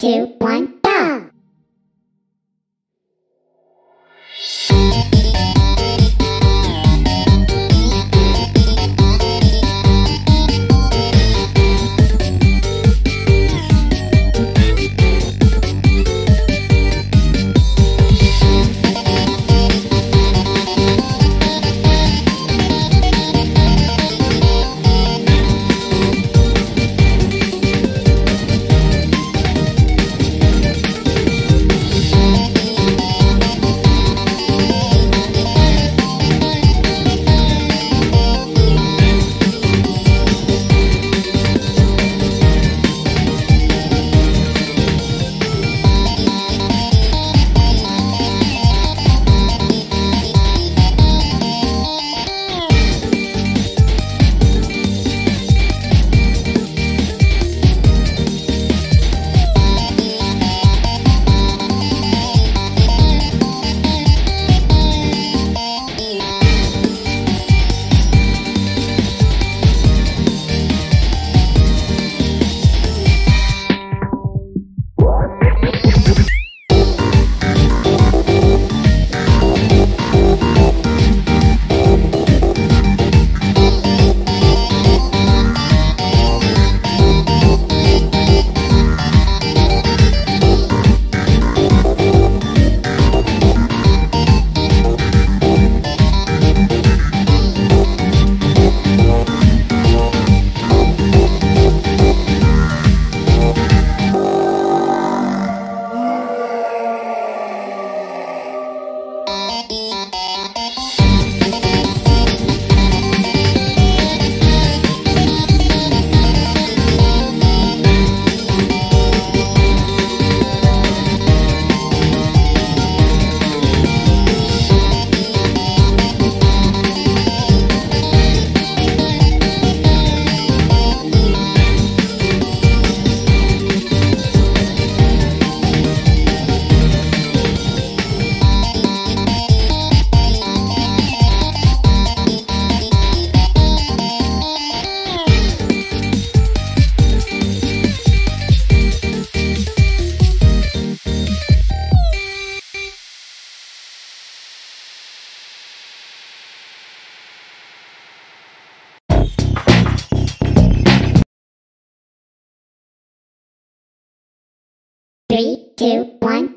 Two, one, two, one,